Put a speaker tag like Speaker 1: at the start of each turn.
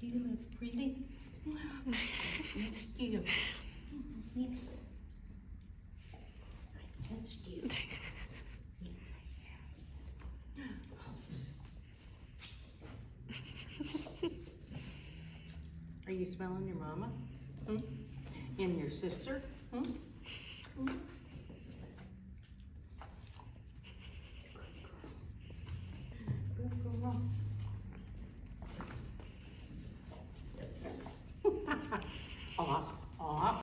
Speaker 1: Really? Next to you. Yes. I touched you. Yes, I have. Are you smelling your mama? Hmm? And your sister? Hmm? off